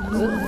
음.